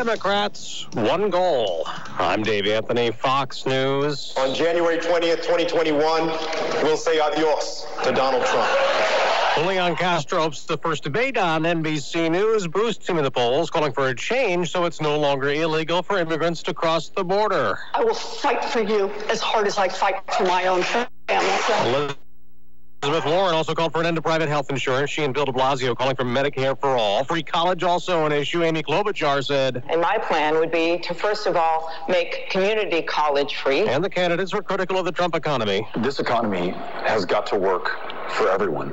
Democrats, one goal. I'm Dave Anthony, Fox News. On January 20th, 2021, we'll say adios to Donald Trump. Julian Castro hopes the first debate on NBC News boosts him in the polls, calling for a change so it's no longer illegal for immigrants to cross the border. I will fight for you as hard as I fight for my own family. Elizabeth Warren also called for an end to private health insurance. She and Bill de Blasio calling for Medicare for all. Free college also an issue. Amy Klobuchar said. And my plan would be to first of all make community college free. And the candidates were critical of the Trump economy. This economy has got to work for everyone.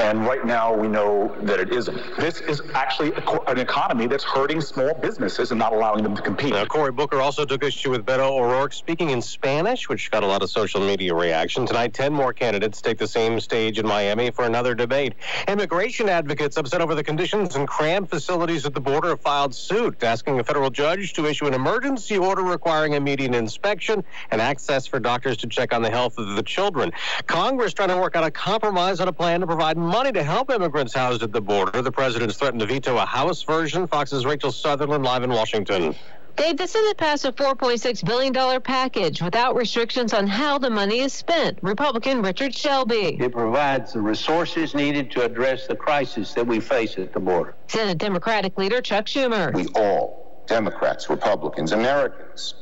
And right now, we know that it isn't. This is actually a, an economy that's hurting small businesses and not allowing them to compete. Now, Cory Booker also took issue with Beto O'Rourke speaking in Spanish, which got a lot of social media reaction. Tonight, 10 more candidates take the same stage in Miami for another debate. Immigration advocates upset over the conditions and cramped facilities at the border have filed suit, asking a federal judge to issue an emergency order requiring immediate inspection and access for doctors to check on the health of the children. Congress trying to work out a compromise compromise on a plan to provide money to help immigrants housed at the border. The president's threatened to veto a House version. Fox's Rachel Sutherland live in Washington. Dave, the Senate passed a $4.6 billion package without restrictions on how the money is spent. Republican Richard Shelby. It provides the resources needed to address the crisis that we face at the border. Senate Democratic leader Chuck Schumer. We all, Democrats, Republicans, Americans,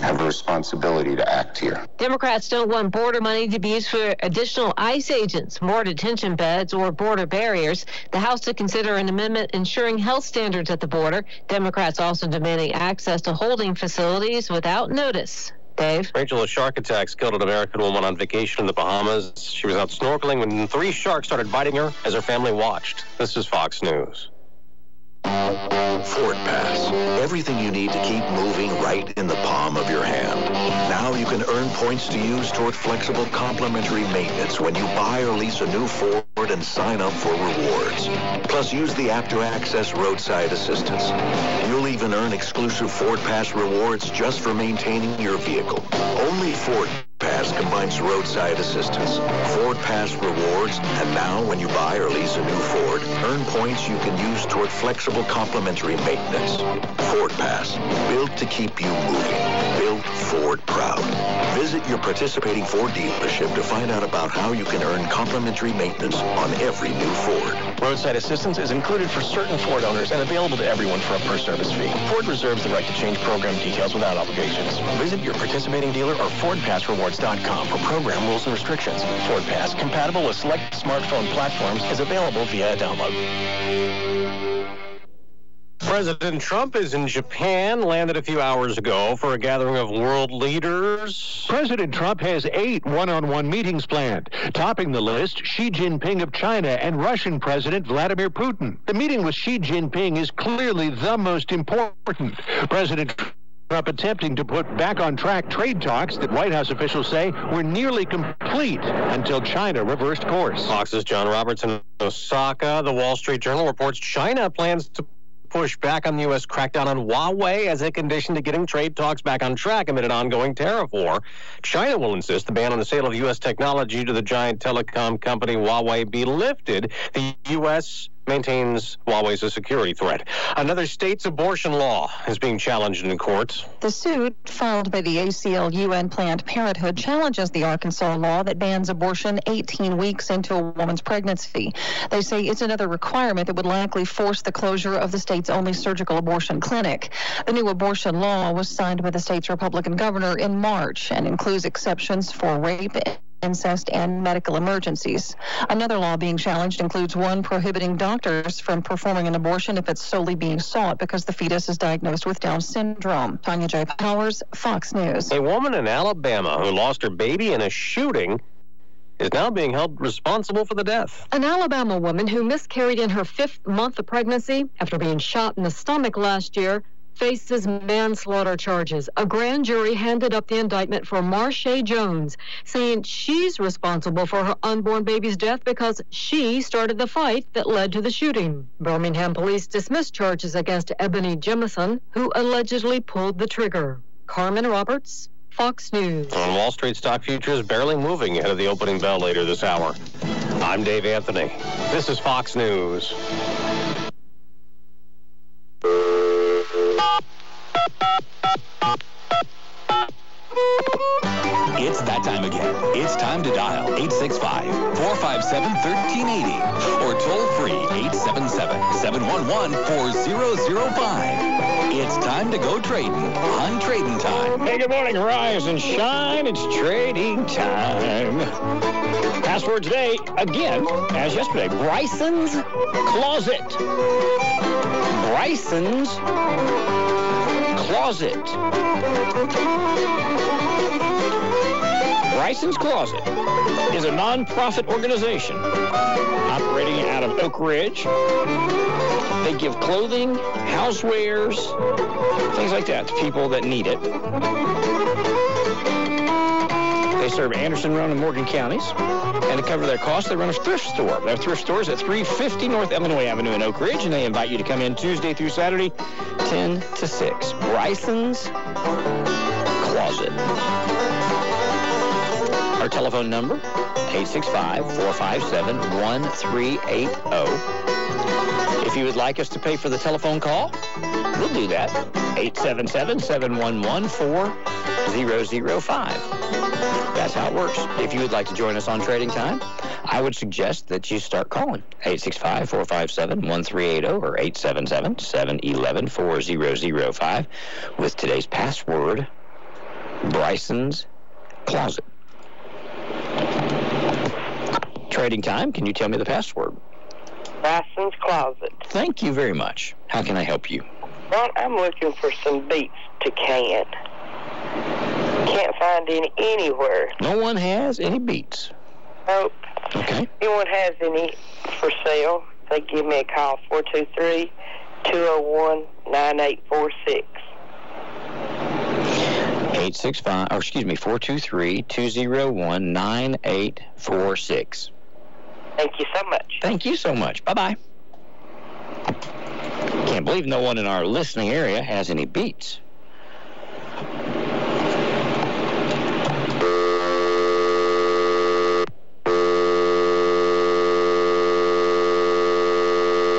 have a responsibility to act here. Democrats don't want border money to be used for additional ICE agents, more detention beds, or border barriers. The House to consider an amendment ensuring health standards at the border. Democrats also demanding access to holding facilities without notice. Dave? Rachel, a shark attacks killed an American woman on vacation in the Bahamas. She was out snorkeling when three sharks started biting her as her family watched. This is Fox News. Ford Pass. Everything you need to keep moving right in the palm of your hand. Now you can earn points to use toward flexible complimentary maintenance when you buy or lease a new Ford and sign up for rewards. Plus, use the app to access roadside assistance. You'll even earn exclusive Ford Pass rewards just for maintaining your vehicle. Only Ford Pass combines roadside assistance, Ford Pass rewards, and now when you buy or lease a new Ford, earn points you can use toward flexible complimentary maintenance. Ford Pass, built to keep you moving. Built Ford proud. Visit your participating Ford dealership to find out about how you can earn complimentary maintenance on every new Ford. Roadside assistance is included for certain Ford owners and available to everyone for a per-service fee. Ford reserves the right to change program details without obligations. Visit your participating dealer or Ford Pass Rewards Fordpass.com for program rules and restrictions. Ford Pass, compatible with select smartphone platforms, is available via download. President Trump is in Japan, landed a few hours ago for a gathering of world leaders. President Trump has eight one on one meetings planned. Topping the list, Xi Jinping of China and Russian President Vladimir Putin. The meeting with Xi Jinping is clearly the most important. President Trump attempting to put back on track trade talks that White House officials say were nearly complete until China reversed course. Fox's John Robertson Osaka. The Wall Street Journal reports China plans to push back on the U.S. crackdown on Huawei as a condition to getting trade talks back on track amid an ongoing tariff war. China will insist the ban on the sale of U.S. technology to the giant telecom company Huawei be lifted. The U.S maintains Huawei's a security threat. Another state's abortion law is being challenged in courts. The suit filed by the ACLU and Planned Parenthood challenges the Arkansas law that bans abortion 18 weeks into a woman's pregnancy. They say it's another requirement that would likely force the closure of the state's only surgical abortion clinic. The new abortion law was signed by the state's Republican governor in March and includes exceptions for rape incest, and medical emergencies. Another law being challenged includes one prohibiting doctors from performing an abortion if it's solely being sought because the fetus is diagnosed with Down syndrome. Tanya J. Powers, Fox News. A woman in Alabama who lost her baby in a shooting is now being held responsible for the death. An Alabama woman who miscarried in her fifth month of pregnancy after being shot in the stomach last year faces manslaughter charges. A grand jury handed up the indictment for Marshae Jones, saying she's responsible for her unborn baby's death because she started the fight that led to the shooting. Birmingham police dismissed charges against Ebony Jemison, who allegedly pulled the trigger. Carmen Roberts, Fox News. On Wall Street, stock futures barely moving ahead of the opening bell later this hour. I'm Dave Anthony. This is Fox News. It's that time again. It's time to dial 865-457-1380 or toll free 877-711-4005. It's time to go trading on Trading Time. Hey, good morning. Rise and shine. It's trading time. Password today, again, as yesterday, Bryson's Closet. Bryson's Closet. Bryson's Closet is a nonprofit organization operating out of Oak Ridge. They give clothing, housewares, things like that to people that need it. They serve Anderson, Roane, and Morgan counties. And to cover their costs, they run a thrift store. Their thrift store is at 350 North Illinois Avenue in Oak Ridge, and they invite you to come in Tuesday through Saturday, 10 to 6. Bryson's Closet. Our telephone number, 865-457-1380. If you would like us to pay for the telephone call, we'll do that. 877-711-4005. That's how it works. If you would like to join us on Trading Time, I would suggest that you start calling 865-457-1380 or 877-711-4005 with today's password, Bryson's Closet. Trading Time, can you tell me the password? Bryson's Closet. Thank you very much. How can I help you? Well, I'm looking for some beets to can. Can't find any anywhere. No one has any beets. Nope. Okay. Anyone has any for sale, they give me a call, 423 201 9846. 865, or excuse me, 423-201-9846. Thank you so much. Thank you so much. Bye-bye. Can't believe no one in our listening area has any beets.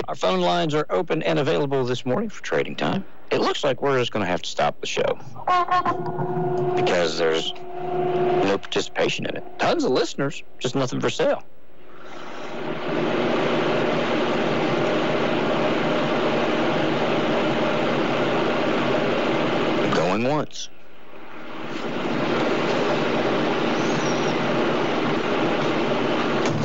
Our phone lines are open and available this morning for trading time. It looks like we're just going to have to stop the show because there's no participation in it. Tons of listeners, just nothing for sale. Going once.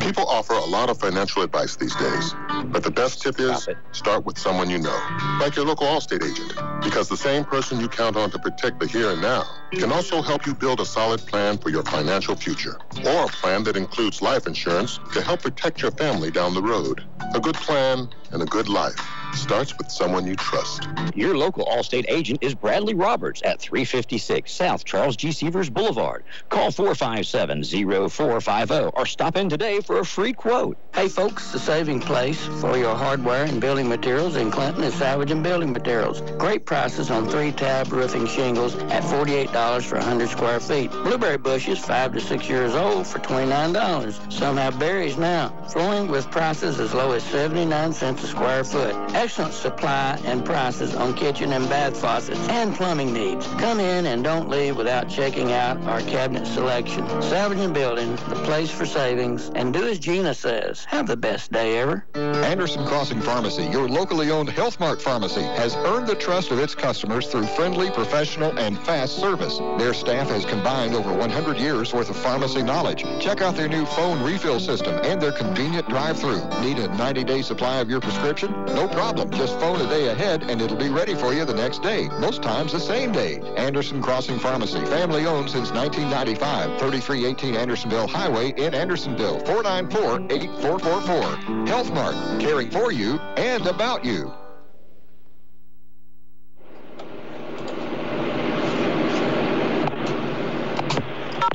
People offer a lot of financial advice these days, but the best tip is start with someone you know, like your local Allstate agent, because the same person you count on to protect the here and now can also help you build a solid plan for your financial future, or a plan that includes life insurance to help protect your family down the road. A good plan and a good life starts with someone you trust. Your local Allstate agent is Bradley Roberts at 356 South Charles G. Seivers Boulevard. Call 457-0450 or stop in today for a free quote. Hey folks, the saving place for your hardware and building materials in Clinton is Salvage and Building Materials. Great prices on three-tab roofing shingles at $48 for 100 square feet. Blueberry bushes, 5 to 6 years old for $29. Some have berries now. Flooring with prices as low as 79 cents a square foot. Excellent supply and prices on kitchen and bath faucets and plumbing needs. Come in and don't leave without checking out our cabinet selection. Salvage and Building, the place for savings. And do as Gina says. Have the best day ever. Anderson Crossing Pharmacy, your locally owned Health Mart pharmacy, has earned the trust of its customers through friendly, professional, and fast service. Their staff has combined over 100 years worth of pharmacy knowledge. Check out their new phone refill system and their convenient drive-through. Need a 90-day supply of your prescription? No problem. Just phone a day ahead and it'll be ready for you the next day. Most times the same day. Anderson Crossing Pharmacy, family owned since 1995. 3318 Andersonville Highway in Andersonville. 494-8444. Health Mart, caring for you and about you.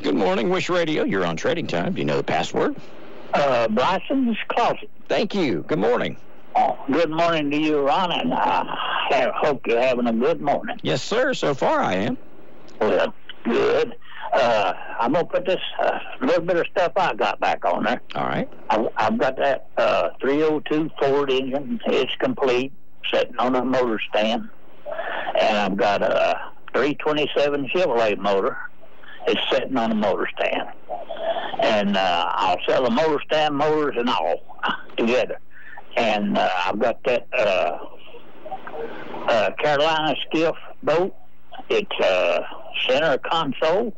Good morning, WYSH Radio. You're on Trading Time. Do you know the password? Uh, Bryson's Closet. Thank you. Good morning. Good morning to you, Ron, and I hope you're having a good morning. Yes, sir. So far, I am. Well, good. Uh, I'm gonna put this uh, little bit of stuff I got back on there. All right. I, I've got that uh, 302 Ford engine. It's complete, sitting on a motor stand, and I've got a 327 Chevrolet motor. It's sitting on a motor stand. And uh, I'll sell the motor stand motors and all together. And uh, I've got that uh, uh, Carolina skiff boat. It's uh, center console.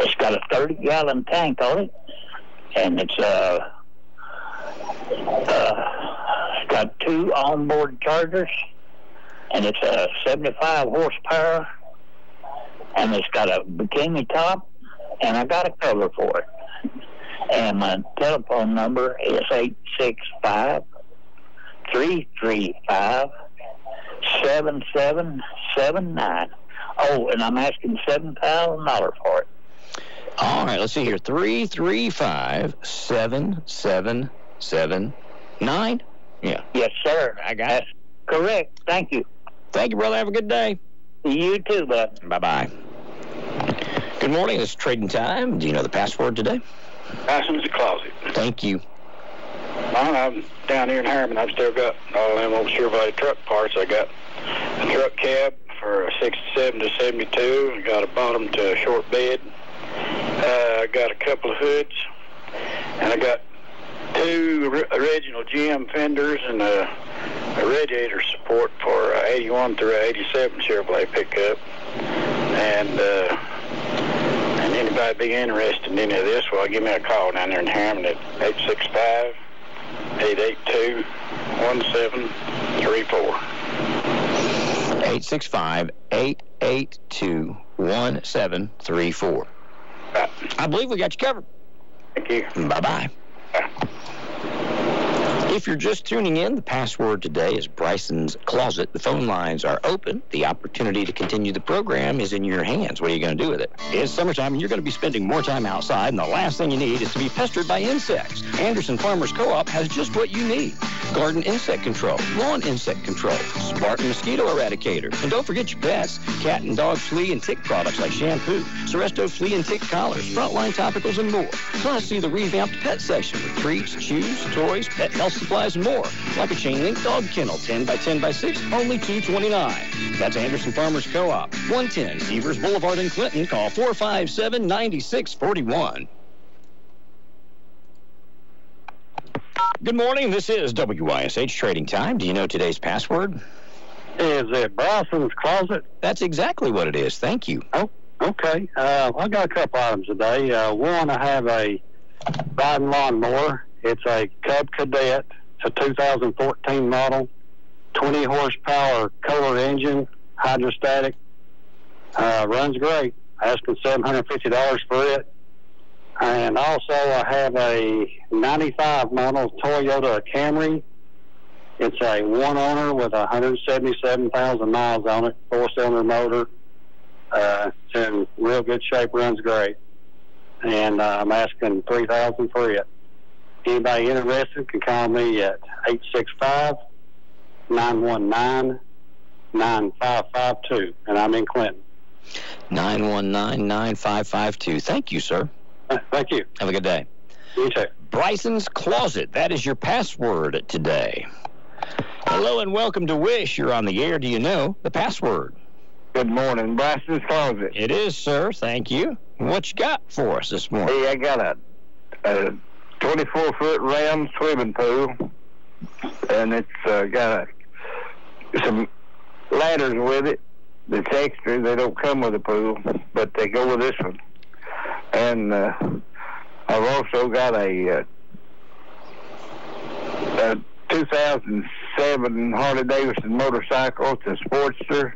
It's got a 30 gallon tank on it. And it's uh, uh, it's got two onboard chargers. And it's a 75 horsepower. And it's got a bikini top. And I got a cover for it. And my telephone number is 865 335 7779. Oh, and I'm asking $7,000 for it. All right, let's see here. Three three five seven seven seven nine. Yeah. Yes, sir. I got That's correct. Thank you. Thank you, brother. Have a good day. You too, bud. Bye bye. Good morning. It's Trading Time. Do you know the password today? Passing the closet. Thank you. Well, I'm down here in Harriman. I've still got all them old Chevrolet truck parts. I got a truck cab for a 67 to 72. I got a bottom to a short bed. Uh, I got a couple of hoods. And I got two original GM fenders and a, a radiator support for a 81 through a 87 Chevrolet pickup. And uh, and anybody be interested in any of this, well, give me a call down there in Harriman at 865 882 1734. 865 882 1734. I believe we got you covered. Thank you. Bye bye. If you're just tuning in, the password today is Bryson's Closet. The phone lines are open. The opportunity to continue the program is in your hands. What are you going to do with it? It's summertime, and you're going to be spending more time outside, and the last thing you need is to be pestered by insects. Anderson Farmers Co-op has just what you need. Garden insect control, lawn insect control, Spartan mosquito eradicator, and don't forget your pets, cat and dog flea and tick products like shampoo, Seresto flea and tick collars, frontline topicals, and more. Plus, see the revamped pet section with treats, shoes, toys, pet health supplies, and more. Like a chain link dog kennel, 10 by 10 by 6, only 229. That's Anderson Farmers Co-op, 110 Seivers Boulevard in Clinton. Call 457 9641. Good morning. This is WYSH Trading Time. Do you know today's password? Is it Bryson's Closet? That's exactly what it is. Thank you. Oh, okay. Uh, I got a couple items today. Uh, one, I have a riding lawnmower. It's a Cub Cadet. It's a 2014 model, 20 horsepower Kohler engine, hydrostatic. Uh, runs great. Asking $750 for it. And also, I have a 95 model Toyota Camry. It's a one owner with 177,000 miles on it, four cylinder motor. Uh, it's in real good shape, runs great. And uh, I'm asking 3000 for it. Anybody interested can call me at 865 919 9552. And I'm in Clinton. 919 9552. Thank you, sir. Uh, thank you. Have a good day. You too. Bryson's Closet. That is your password today. Hello and welcome to WYSH. You're on the air. Do you know the password? Good morning, Bryson's Closet. It is, sir. Thank you. What you got for us this morning? Hey, I got a, a 24 foot round swimming pool, and it's uh, got a, some ladders with it. That's extra. They don't come with the pool, but they go with this one. And uh, I've also got a, uh, a 2007 Harley Davidson motorcycle. It's a Sportster,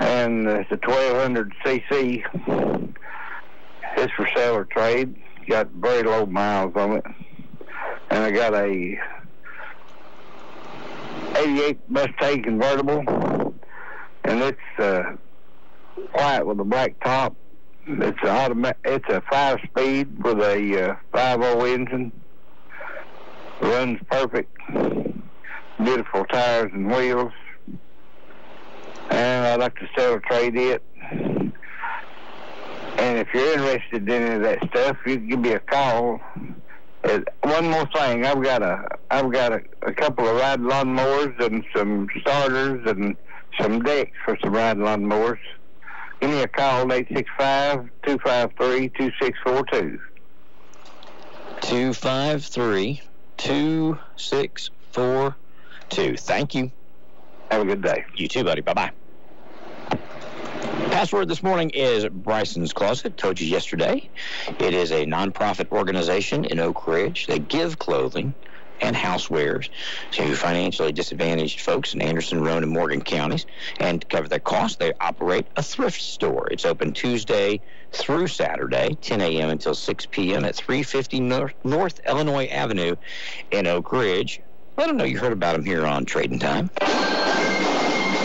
and it's a 1200 cc. It's for sale or trade. Got very low miles on it, and I got a 88 Mustang convertible, and it's uh, white with a black top. It's a automatic. It's a five speed with a uh, 5.0 engine. Runs perfect. Beautiful tires and wheels. And I'd like to sell or trade it. And if you're interested in any of that stuff, you can give me a call. Uh, one more thing, I've got a I've got a, a couple of ride lawnmowers and some starters and some decks for some ride lawnmowers. Give me a call at 865-253-2642. 253-2642. Thank you. Have a good day. You too, buddy. Bye-bye. Password this morning is Bryson's Closet. Told you yesterday. It is a nonprofit organization in Oak Ridge. They give clothing and housewares to financially disadvantaged folks in Anderson, Roane, and Morgan counties. And to cover that cost, they operate a thrift store. It's open Tuesday through Saturday, 10 a.m. until 6 p.m. at 350 North, North Illinois Avenue in Oak Ridge. Let them know you heard about them here on Trading Time.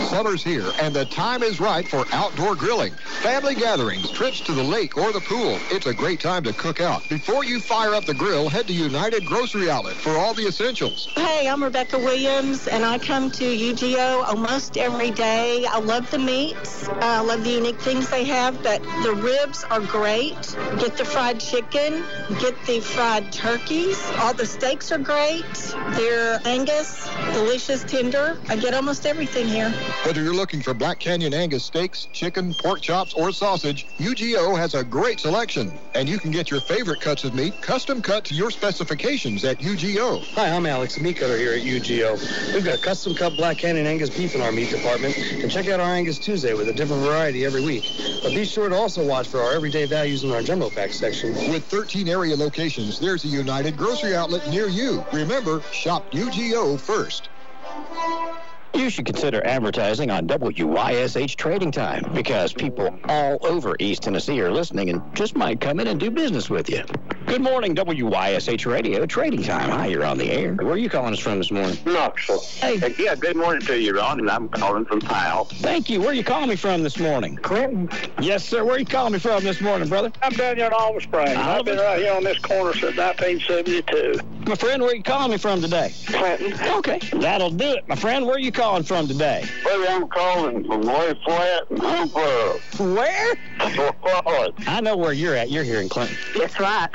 Summer's here, and the time is right for outdoor grilling. Family gatherings, trips to the lake or the pool. It's a great time to cook out. Before you fire up the grill, head to United Grocery Outlet for all the essentials. Hey, I'm Rebecca Williams, and I come to UGO almost every day. I love the meats. I love the unique things they have, but the ribs are great. Get the fried chicken, get the fried turkeys. All the steaks are great. They're Angus, delicious, tender. I get almost everything here. Whether you're looking for Black Canyon Angus steaks, chicken, pork chops, or sausage, UGO has a great selection. And you can get your favorite cuts of meat custom cut to your specifications at UGO. Hi, I'm Alex, meat cutter here at UGO. We've got custom cut Black Canyon Angus beef in our meat department. And check out our Angus Tuesday with a different variety every week. But be sure to also watch for our everyday values in our jumbo pack section. With 13 area locations, there's a United Grocery Outlet near you. Remember, shop UGO first. You should consider advertising on WYSH Trading Time because people all over East Tennessee are listening and just might come in and do business with you. Good morning, WYSH Radio Trading Time. Hi, you're on the air. Where are you calling us from this morning? Knoxville. Hey. Uh, yeah, good morning to you, Ron, and I'm calling from Powell. Thank you. Where are you calling me from this morning? Clinton. Yes, sir. Where are you calling me from this morning, brother? I'm down here in Oliver Springs. I've been right here on this corner since 1972. My friend, where are you calling me from today? Clinton. Okay. That'll do it. My friend, where are you calling from today? Baby, I'm calling from Way Flat and Hooper. Where? I know where you're at. You're here in Clinton. That's right.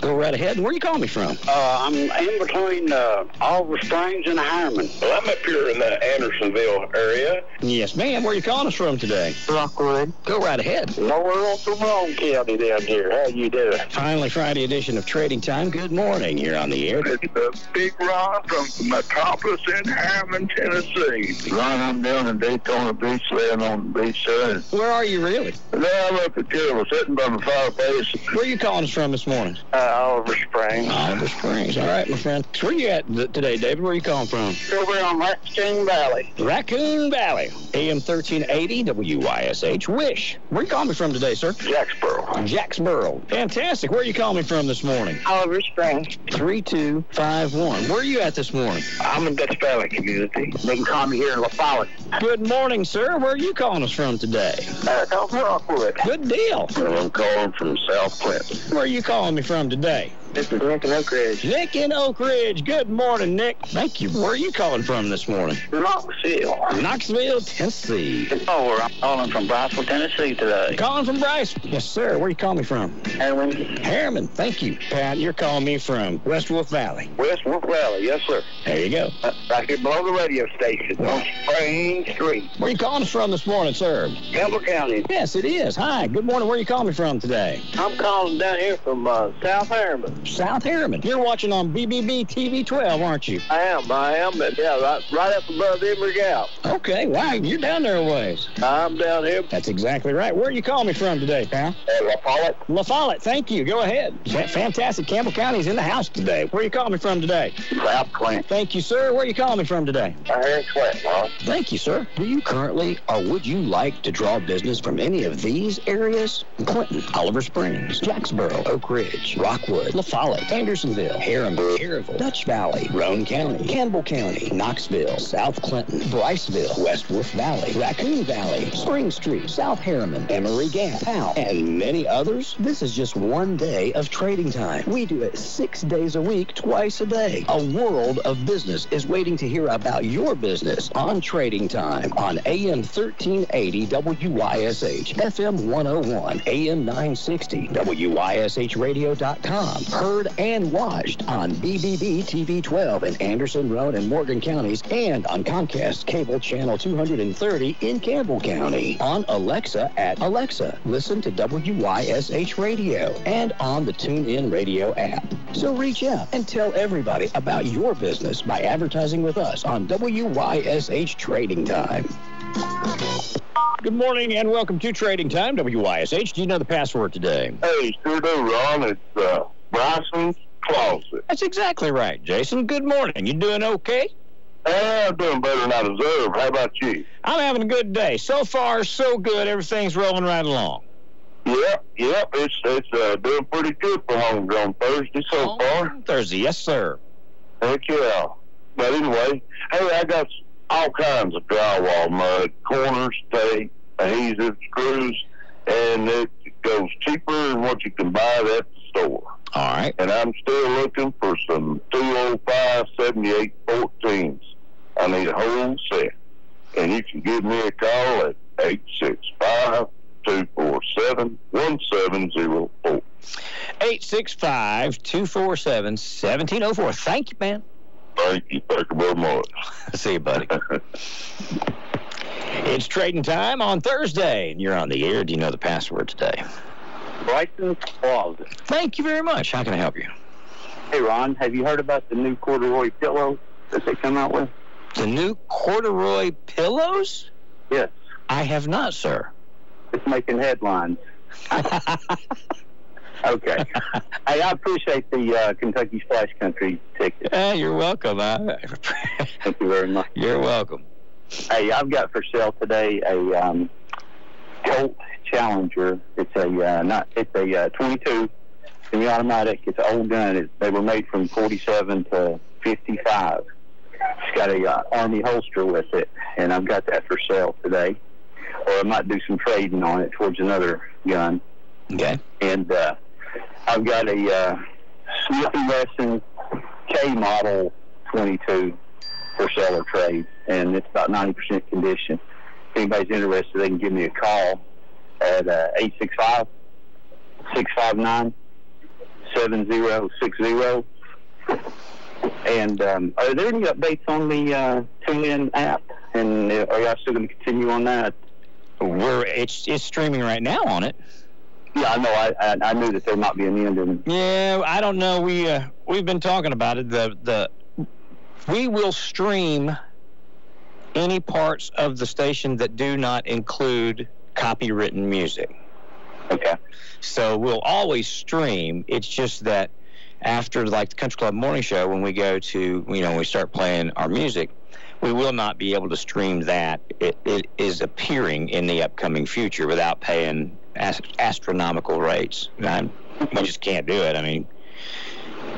Go right ahead. Where are you calling me from? Uh, I'm in between uh, Oliver Springs and Harriman. Well, I'm up here in the Andersonville area. Yes, ma'am. Where are you calling us from today? Rockwood. Go right ahead. Nowhere else from Roane County down here. How you doing? Finally, Friday edition of Trading Time. Good morning. You're on the air. It's a big Ron from Metropolis in Harriman, Tennessee. Ron, I'm down in Daytona Beach, laying on the beach side. Where are you really? There, I'm up at here. We're sitting by the fireplace. Where are you calling us from this morning? Uh, Oliver Springs. Oliver Springs. All right, my friend. So where you at today, David? Where are you calling from? Over on Raccoon Valley. Raccoon Valley. AM 1380 WYSH. Wish. Where are you calling me from today, sir? Jacksboro. Jacksboro. Fantastic. Where are you calling me from this morning? Oliver Springs. 3251. Where are you at this morning? I'm in Dutch Valley community. They can call me here in La Follette. Good morning, sir. Where are you calling us from today? Uh, North Rockwood. Good deal. I'm calling from South Clinton. Where are you calling me from today? This is Nick in Oak Ridge. Nick in Oak Ridge. Good morning, Nick. Thank you. Where are you calling from this morning? Knoxville. Knoxville, Tennessee. Oh, I'm calling from Briceville, Tennessee today. Calling from Bryce? Yes, sir. Where are you calling me from? Harriman. Harriman. Thank you. Pat, you're calling me from West Wolf Valley. West Wolf Valley, yes, sir. There you go. Uh, right here below the radio station on Spring Street. Where are you calling us from this morning, sir? Campbell County. Yes, it is. Hi. Good morning. Where are you calling me from today? I'm calling down here from uh, South Harriman. South Harriman. You're watching on BBB TV 12, aren't you? I am, I am. Yeah, right, right up above Emory Gap. Okay. Wow. You're down there a ways. I'm down here. That's exactly right. Where are you calling me from today, pal? Uh, La Follette. La Follette. Thank you. Go ahead. Fantastic. Campbell County's in the house today. Where are you calling me from today? South Clinton. Thank you, sir. Where are you calling me from today? Here in Clinton, huh? Thank you, sir. Do you currently or would you like to draw business from any of these areas? Clinton, Oliver Springs, Jacksboro, Oak Ridge, Rockwood, La Follette, Andersonville, Harriman, Harrison, Dutch Valley, Roane County, Campbell County, Knoxville, South Clinton, Briceville, West Valley, Raccoon Valley, Spring Street, South Harriman, Emory Gap, Powell, and many others. This is just one day of trading time. We do it six days a week, twice a day. A world of business is waiting to hear about your business on Trading Time on AM 1380 WYSH, FM 101, AM 960, WYSHradio.com. heard and watched on BBB TV 12 in Anderson, Roane and Morgan counties, and on Comcast Cable Channel 230 in Campbell County. On Alexa at Alexa, listen to WYSH Radio, and on the TuneIn Radio app. So reach out and tell everybody about your business by advertising with us on WYSH Trading Time. Good morning and welcome to Trading Time, WYSH. Do you know the password today? Hey, sure do, Ron. It's uh, Bryson's Closet. That's exactly right, Jason. Good morning. You doing okay? Uh, I'm doing better than I deserve. How about you? I'm having a good day. So far, so good. Everything's rolling right along. Yep, yep. It's it's uh, doing pretty good for homegrown Thursday so far. Thursday, yes, sir. Heck yeah. But anyway, hey, I got all kinds of drywall mud, corners, tape, adhesive, screws, and it goes cheaper than what you can buy at the store. All right. And I'm still looking for some 205 78 14s. I need a whole set. And you can give me a call at 865 247 1704. 865 247 1704. Thank you, man. Thank you. Thank you very much. See you, buddy. it's trading time on Thursday, and you're on the air. Do you know the password today? Bryson's Closet. Thank you very much. How can I help you? Hey, Ron, have you heard about the new corduroy pillow that they come out with? The new corduroy pillows? Yes. I have not, sir. It's making headlines. okay. hey, I appreciate the uh, Kentucky Splash Country ticket. Yeah, you're welcome. I... Thank you very much. You're welcome. Hey, I've got for sale today a um, Colt Challenger. It's a uh, not. It's a uh, 22 semi-automatic. It's an old gun. It, they were made from 47 to 55. It's got a uh, army holster with it, and I've got that for sale today. Or I might do some trading on it towards another gun. Okay. And uh, I've got a uh, Smith & Wesson K model 22 for sale or trade, and it's about 90% condition. If anybody's interested, they can give me a call at uh, 865 659 7060. And um, are there any updates on the uh, TuneIn app? And uh, are y'all still going to continue on that? We're it's it's streaming right now on it. Yeah, I know. I, I I knew that there might be an end. In... Yeah, I don't know. We uh, we've been talking about it. The the we will stream any parts of the station that do not include copywritten music. Okay. So we'll always stream. It's just that after like the Country Club Morning Show, when we go to you know we start playing our music, we will not be able to stream that. It, it is appearing in the upcoming future without paying ast- astronomical rates. I, we just can't do it. I mean,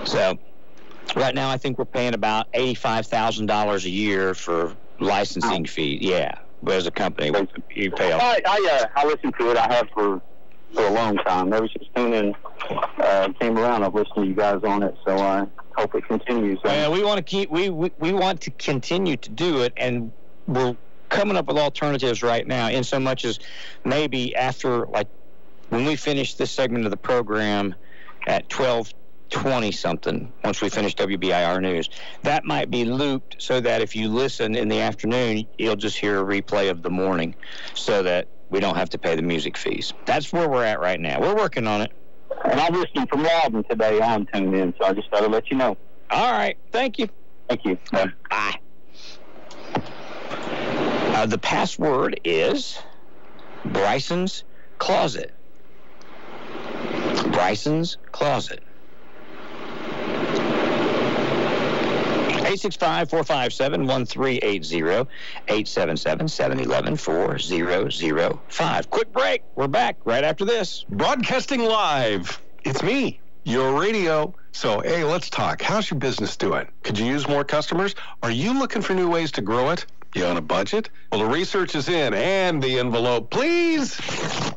so right now I think we're paying about eighty-five thousand dollars a year for licensing fee. Yeah, but as a company, you pay. All- I I, uh, I listen to it. I have for for a long time. Ever since TuneIn uh, came around, I've listened to you guys on it. So I hope it continues. Well, we want to keep we, we we want to continue to do it, and we're coming up with alternatives right now. In so much as maybe after like when we finish this segment of the program at twelve twenty something, once we finish WBIR news, that might be looped so that if you listen in the afternoon, you'll just hear a replay of the morning, so that we don't have to pay the music fees. That's where we're at right now. We're working on it. And I'm listening from Loudon today on TuneIn, so I just thought I'd let you know. All right. Thank you. Thank you. Bye. Bye. Uh, the password is Bryson's Closet. Bryson's Closet. 865-457-1380, 877-711-4005. Quick break. We're back right after this. Broadcasting live. It's me, your radio. So, hey, let's talk. How's your business doing? Could you use more customers? Are you looking for new ways to grow it? You on a budget? Well, the research is in and the envelope, please.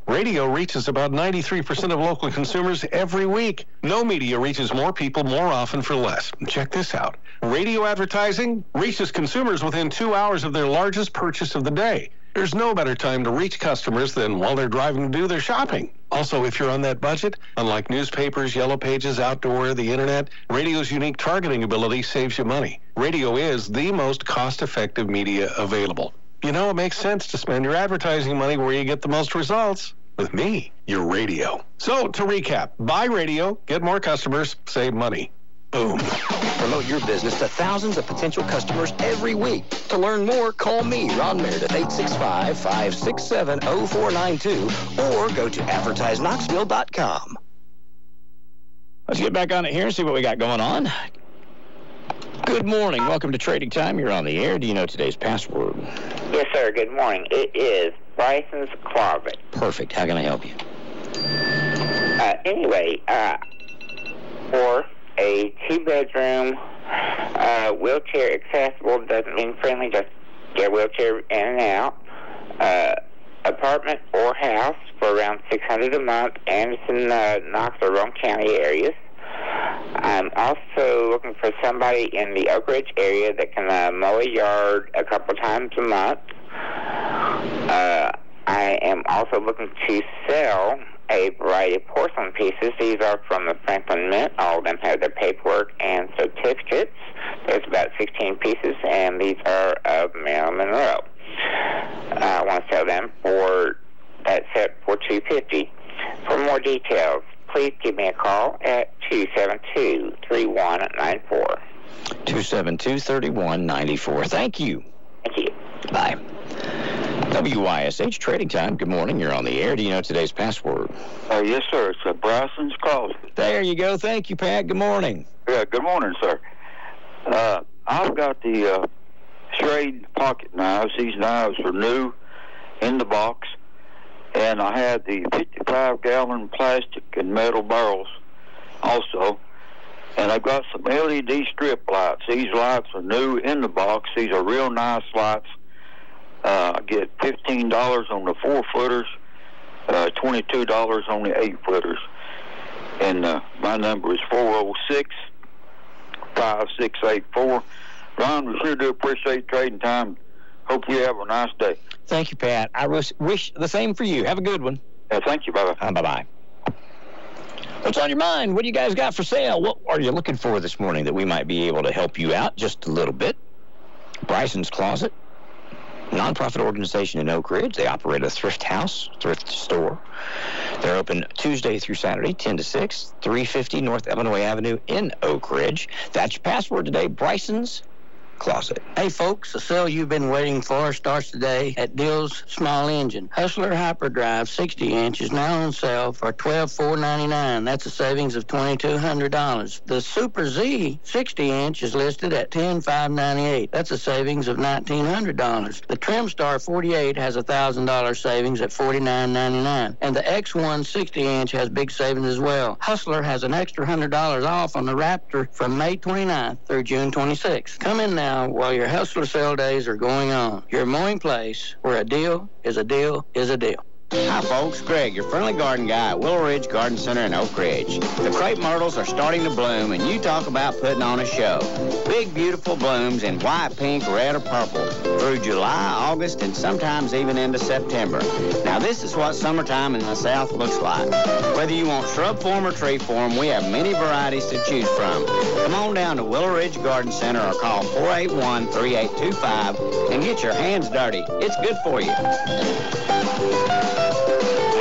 Radio reaches about 93% of local consumers every week. No media reaches more people more often for less. Check this out. Radio advertising reaches consumers within two hours of their largest purchase of the day. There's no better time to reach customers than while they're driving to do their shopping. Also, if you're on that budget, unlike newspapers, yellow pages, outdoor, the internet, radio's unique targeting ability saves you money. Radio is the most cost-effective media available. You know, it makes sense to spend your advertising money where you get the most results. With me, your radio. So, to recap, buy radio, get more customers, save money. Boom. Promote your business to thousands of potential customers every week. To learn more, call me, Ron Meredith, 865-567-0492, or go to advertiseknoxville.com. Let's get back on it here and see what we got going on. Good morning. Welcome to Trading Time. You're on the air. Do you know today's password? Yes, sir. Good morning. It is Bryson's Closet. Perfect. How can I help you? Uh, anyway, uh, for a two-bedroom, uh, wheelchair accessible, doesn't mean friendly, just get a wheelchair in and out, uh, apartment or house for around 600 a month, Anderson, uh, Knox, or Roane County areas. I'm also looking for somebody in the Oak Ridge area that can uh, mow a yard a couple times a month. Uh, I am also looking to sell a variety of porcelain pieces. These are from the Franklin Mint. All of them have their paperwork and certificates. There's about 16 pieces, and these are of Marilyn Monroe. I want to sell them for that set for 250. For more details, please give me a call at 272-3194. 272-3194. Thank you. Thank you. Bye. WYSH Trading Time. Good morning. You're on the air. Do you know today's password? Uh, yes, sir. It's uh, Bryson's Closet. There you go. Thank you, Pat. Good morning. Yeah, good morning, sir. Uh, I've got the uh, Schrade pocket knives. These knives are new in the box. And I had the 55-gallon plastic and metal barrels also. And I've got some LED strip lights. These lights are new in the box. These are real nice lights. Uh, I get fifteen dollars on the four footers, uh, twenty-two dollars on the eight footers, and uh, my number is four zero six five six eight four. Ron, we sure do appreciate trading time. Hope you have a nice day. Thank you, Pat. I wish, wish the same for you. Have a good one. Yeah, thank you. Bye bye. Uh, bye bye. What's on your mind? What do you guys got for sale? What are you looking for this morning that we might be able to help you out just a little bit? Bryson's Closet, nonprofit organization in Oak Ridge. They operate a thrift house, thrift store. They're open Tuesday through Saturday, 10 to 6, 350 North Illinois Avenue in Oak Ridge. That's your password today, Bryson's Closet. Hey folks, the sale you've been waiting for starts today at Dill's Small Engine. Hustler Hyperdrive 60 inch is now on sale for 12,499. That's a savings of $2,200. The Super Z 60 inch is listed at 10,598. That's a savings of $1,900. The Trim Star 48 has a $1,000 savings at $49.99. And the X1 60 inch has big savings as well. Hustler has an extra $100 off on the Raptor from May 29th through June 26th. Come in now while your Hustler sale days are going on. Your mowing place where a deal is a deal is a deal. Hi, folks. Greg, your friendly garden guy at Willow Ridge Garden Center in Oak Ridge. The crepe myrtles are starting to bloom, and you talk about putting on a show. Big, beautiful blooms in white, pink, red, or purple through July, August, and sometimes even into September. Now, this is what summertime in the South looks like. Whether you want shrub form or tree form, we have many varieties to choose from. Come on down to Willow Ridge Garden Center or call 481-3825 and get your hands dirty. It's good for you.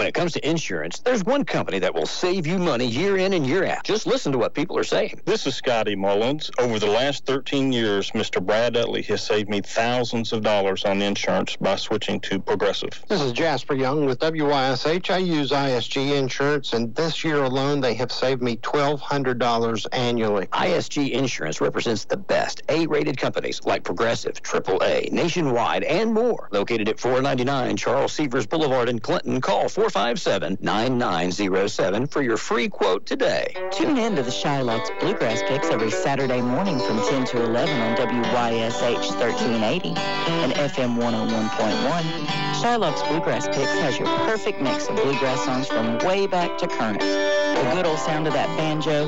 When it comes to insurance, there's one company that will save you money year in and year out. Just listen to what people are saying. This is Scotty Mullins. Over the last 13 years, Mr. Brad Utley has saved me thousands of dollars on insurance by switching to Progressive. This is Jasper Young with WYSH. I use ISG insurance, and this year alone, they have saved me $1,200 annually. ISG Insurance represents the best A-rated companies like Progressive, AAA, Nationwide, and more. Located at 499 Charles Seivers Boulevard in Clinton, call 4 457 9907 for your free quote today. Tune in to the Shylocks Bluegrass Picks every Saturday morning from 10 to 11 on WYSH 1380 and FM 101.1. Shylocks Bluegrass Picks has your perfect mix of bluegrass songs from way back to current. The good old sound of that banjo,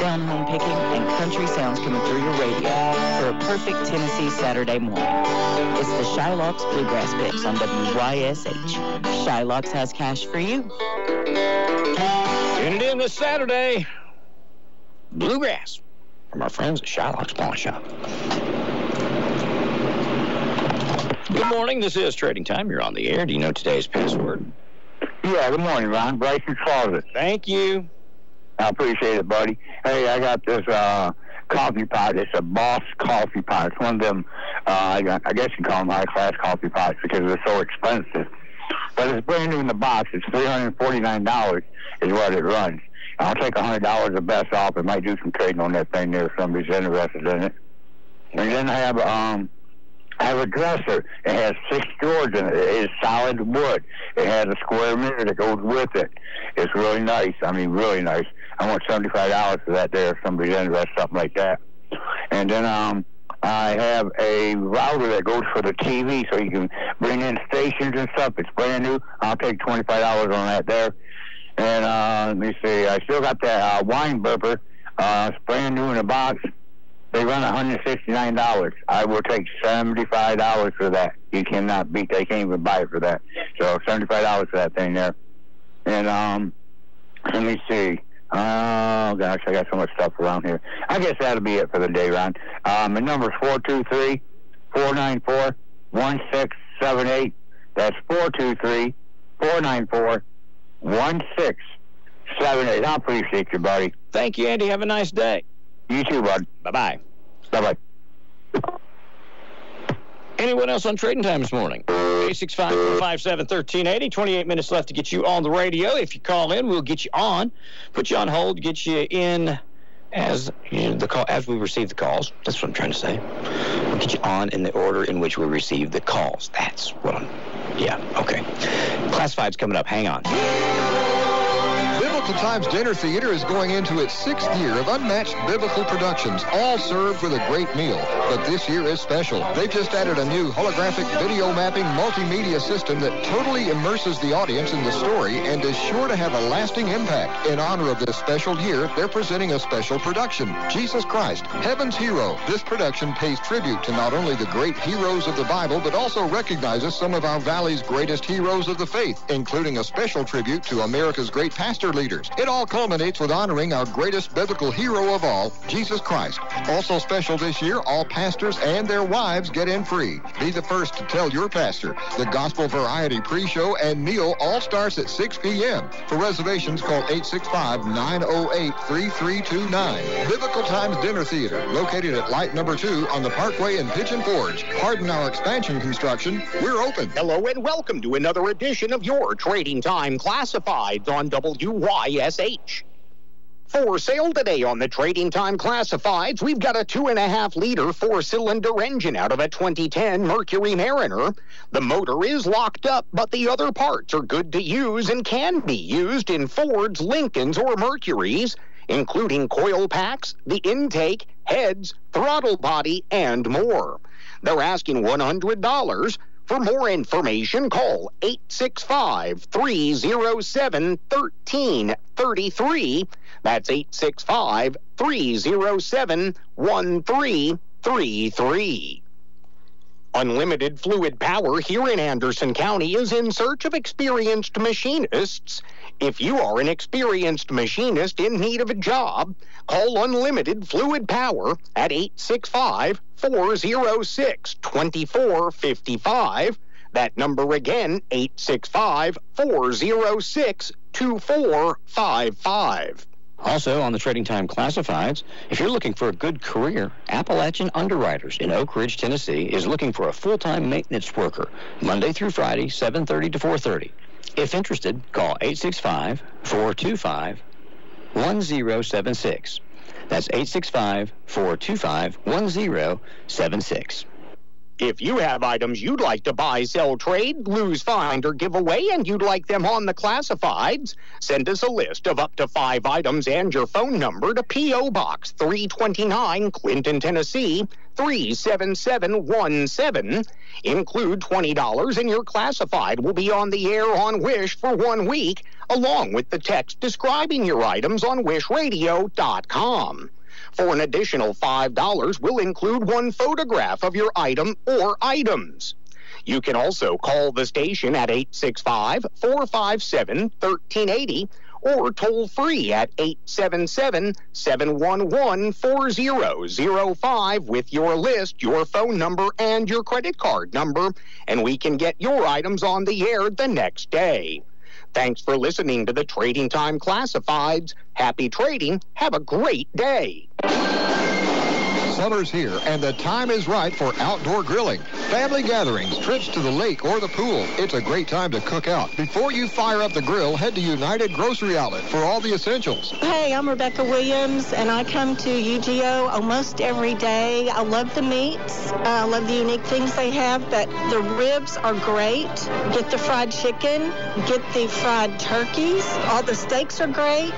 down home picking, and country sounds coming through your radio for a perfect Tennessee Saturday morning. It's the Shylocks Bluegrass Picks on WYSH. Shylocks has cash for you. Tune it in this Saturday. Bluegrass from our friends at Shylocks Pawn Shop. Good morning. This is Trading Time. You're on the air. Do you know today's password? Yeah, good morning, Ron. Bryson's Closet. Thank you. I appreciate it, buddy. Hey, I got this uh, coffee pot. It's a Boss coffee pot. It's one of them, uh, I, I guess you call them high-class coffee pots because they're so expensive. But it's brand new in the box. It's $349 is what it runs. I'll take $100 the best off. I might do some trading on that thing there if somebody's interested in it. And then I have um, I have a dresser. It has six drawers in it. It is solid wood. It has a square mirror that goes with it. It's really nice. I mean, really nice. I want seventy-five dollars for that there if somebody's interested, something like that. And then um, I have a router that goes for the TV, so you can bring in stations and stuff. It's brand new. I'll take twenty-five dollars on that there. And uh, let me see. I still got that uh, wine burper. Uh, it's brand new in a box. They run $169. I will take $75 for that. You cannot beat. They can't even buy it for that. So $75 for that thing there. And um, let me see. Oh gosh, I got so much stuff around here. I guess that'll be it for the day, Ron. Um, my number's four two three four nine four one six seven eight. That's four two three four nine four one six seven eight. I appreciate you, buddy. Thank you, Andy. Have a nice day. You too, bud. Bye bye. Bye bye. Anyone else on trading time this morning? 865 457 1380. 28 minutes left to get you on the radio. If you call in, we'll get you on, put you on hold, get you in as you know, the call as we receive the calls. That's what I'm trying to say. We'll get you on in the order in which we receive the calls. That's what I'm. Yeah. Okay. Classified's coming up. Hang on. Biblical Times Dinner Theater is going into its sixth year of unmatched biblical productions, all served with a great meal. But this year is special. They've just added a new holographic video mapping multimedia system that totally immerses the audience in the story and is sure to have a lasting impact. In honor of this special year, they're presenting a special production, Jesus Christ, Heaven's Hero. This production pays tribute to not only the great heroes of the Bible, but also recognizes some of our valley's greatest heroes of the faith, including a special tribute to America's great pastor leaders. It all culminates with honoring our greatest biblical hero of all, Jesus Christ. Also special this year, all pastors and their wives get in free. Be the first to tell your pastor. The Gospel Variety pre-show and meal all starts at 6 p.m. For reservations, call 865-908-3329. Biblical Times Dinner Theater, located at Light Number 2 on the Parkway in Pigeon Forge. Pardon our expansion construction. We're open. Hello and welcome to another edition of your Trading Time Classifieds on WYSH. For sale today on the Trading Time Classifieds, we've got a two and a half liter four cylinder engine out of a 2010 Mercury Mariner. The motor is locked up, but the other parts are good to use and can be used in Fords, Lincolns, or Mercuries, including coil packs, the intake, heads, throttle body, and more. They're asking $100. For more information, call 865 307 1333. That's 865 307 1333. Unlimited Fluid Power here in Anderson County is in search of experienced machinists. If you are an experienced machinist in need of a job, call Unlimited Fluid Power at 865 406 2455. That number again, 865 406 2455. Also on the Trading Time Classifieds, if you're looking for a good career, Appalachian Underwriters in Oak Ridge, Tennessee is looking for a full-time maintenance worker, Monday through Friday, 7:30 to 4:30. If interested, call 865-425-1076. That's 865-425-1076. If you have items you'd like to buy, sell, trade, lose, find, or give away, and you'd like them on the classifieds, send us a list of up to five items and your phone number to P.O. Box 329, Clinton, Tennessee 37717. Include $20 and your classified will be on the air on WYSH for one week, along with the text describing your items on wyshradio.com. For an additional $5, we'll include one photograph of your item or items. You can also call the station at 865 457 1380 or toll free at 877 711 4005 with your list, your phone number, and your credit card number, and we can get your items on the air the next day. Thanks for listening to the Trading Time Classifieds. Happy trading. Have a great day. Summer's here, and the time is right for outdoor grilling. Family gatherings, trips to the lake or the pool. It's a great time to cook out. Before you fire up the grill, head to United Grocery Outlet for all the essentials. Hey, I'm Rebecca Williams, and I come to UGO almost every day. I love the meats. I love the unique things they have, but the ribs are great. Get the fried chicken, get the fried turkeys. All the steaks are great.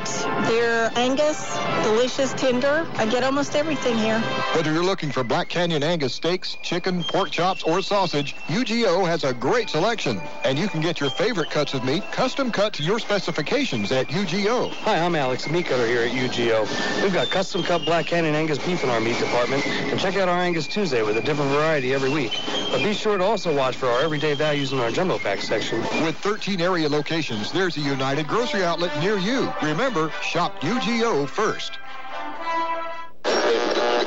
They're Angus, delicious, tender. I get almost everything here. Whether you're looking for Black Canyon Angus steaks, chicken, pork chops, or sausage, UGO has a great selection. And you can get your favorite cuts of meat custom cut to your specifications at UGO. Hi, I'm Alex, meat cutter here at UGO. We've got custom cut Black Canyon Angus beef in our meat department. And check out our Angus Tuesday with a different variety every week. But be sure to also watch for our everyday values in our jumbo pack section. With 13 area locations, there's a United Grocery Outlet near you. Remember, shop UGO first.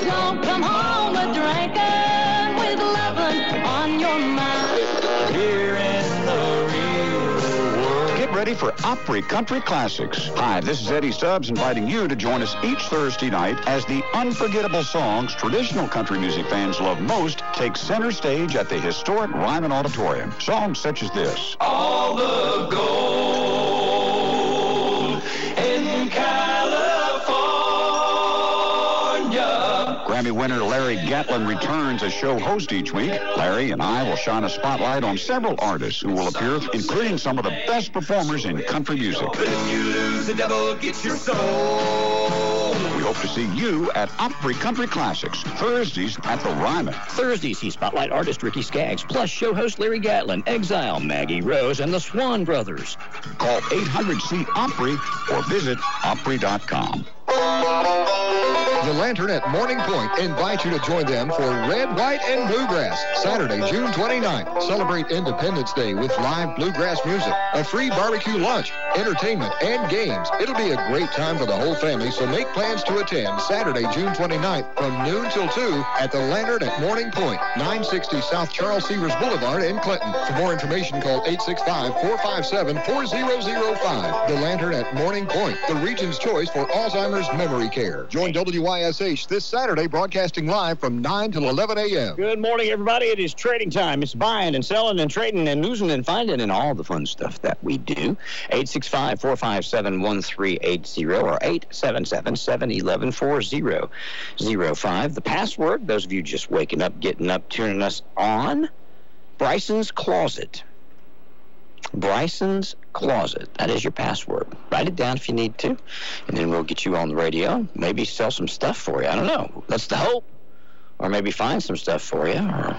Don't come home a drinking with loving on your mind. Here in the real world. Get ready for Opry Country Classics. Hi, this is Eddie Stubbs inviting you to join us each Thursday night as the unforgettable songs traditional country music fans love most take center stage at the historic Ryman Auditorium. Songs such as this. All the gold Grammy winner Larry Gatlin returns as show host each week. Larry and I will shine a spotlight on several artists who will appear, including some of the best performers in country music. But if you lose, the devil gets your soul. We hope to see you at Opry Country Classics, Thursdays at the Ryman. Thursdays, see Spotlight artist Ricky Skaggs, plus show host Larry Gatlin, Exile, Maggie Rose, and the Swon Brothers. Call 800-C-OPRY or visit Opry.com. The Lantern at Morning Point invites you to join them for Red, White, and Bluegrass, Saturday, June 29th. Celebrate Independence Day with live bluegrass music, a free barbecue lunch, entertainment, and games. It'll be a great time for the whole family, so make plans to attend Saturday, June 29th from noon till 2 at The Lantern at Morning Point, 960 South Charles Seivers Boulevard in Clinton. For more information, call 865-457-4005. The Lantern at Morning Point, the region's choice for Alzheimer's memory care. Join WYSH this Saturday, broadcasting live from 9 till 11 a.m. Good morning, everybody. It is trading time. It's buying and selling and trading and losing and finding and all the fun stuff that we do. 865 457 1380 or 877 711 4005. The password, those of you just waking up, getting up, tuning us on, Bryson's Closet. Bryson's Closet. That is your password. Write it down if you need to, and then we'll get you on the radio. Maybe sell some stuff for you. I don't know. That's the hope. Or maybe find some stuff for you, or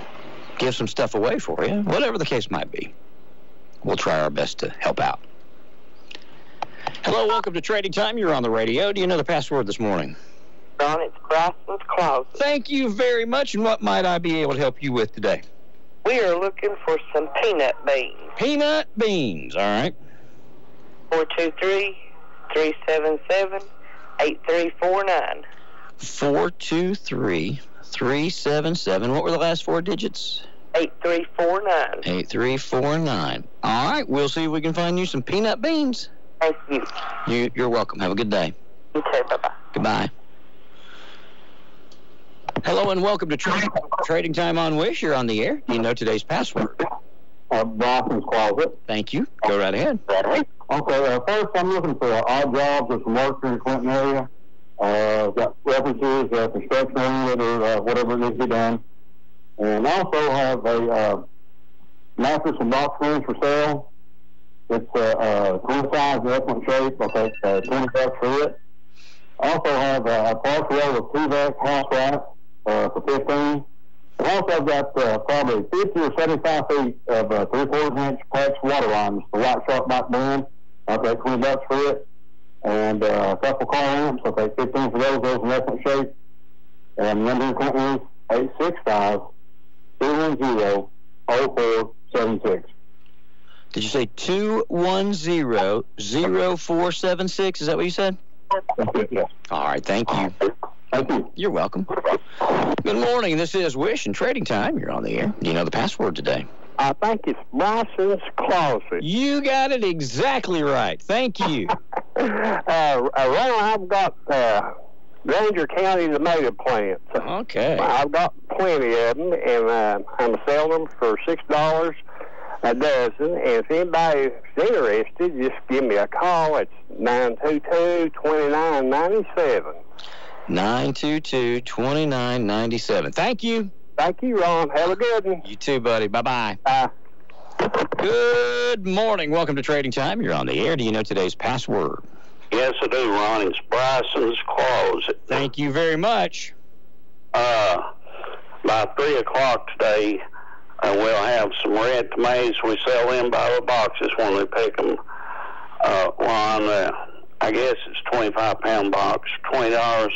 give some stuff away for you. Whatever the case might be. We'll try our best to help out. Hello, welcome to Trading Time. You're on the radio. Do you know the password this morning? Ron, it's Bryson's Closet. Thank you very much. And what might I be able to help you with today? We are looking for some peanut beans. Peanut beans. All right. 423 377 8349. 423 377. What were the last four digits? 8349. 8349. All right. We'll see if we can find you some peanut beans. Thank you. you you're welcome. Have a good day. Okay, bye bye. Goodbye. Hello and welcome to Trading, trading Time on WYSH. You're on the air. Do you know today's password? Uh, Closet. Thank you. Go right ahead. Okay, uh, first I'm looking for odd jobs or some work in the Clinton area. Uh, got references, uh, construction or uh, whatever needs to be done. and also have a uh, mattress and box springs for sale. It's uh, uh, twin size in excellent shape. I'll take uh, 20 bucks for it. Also have uh, a partial roll of Tyvek house wrap uh, for 15. And also I've got uh, probably 50 or 75 feet of uh, three-quarters inch PEX water lines, the White SharkBite brand. I'll take 20 bucks for it. And uh, a couple car lamps. I'll take 15 for those. Those in excellent shape. And number is 865 310 0476. Did you say 210-0476? Is that what you said? Yes. All right, thank you. Thank you. You're welcome. Good morning. This is WYSH and Trading Time. You're on the air. Do you know the password today? I think it's Bryson's Closet. You got it exactly right. Thank you. uh, around I've got uh, Granger County tomato plants. Okay. I've got plenty of them, and uh, I'm selling them for six dollars a dozen. And if anybody's interested, just give me a call. It's nine two two twenty nine ninety seven. 922-2997. Thank you. Thank you, Ron. Have a good one. You too, buddy. Bye-bye. Bye. Good morning. Welcome to Trading Time. You're on the air. Do you know today's password? Yes, I do, Ron. It's Bryson's Closet. Thank you very much. Uh, by 3 o'clock today, uh, we'll have some red tomatoes. We sell them by the boxes when we pick them. Uh, Ron, uh, I guess it's 25 pound box, $20.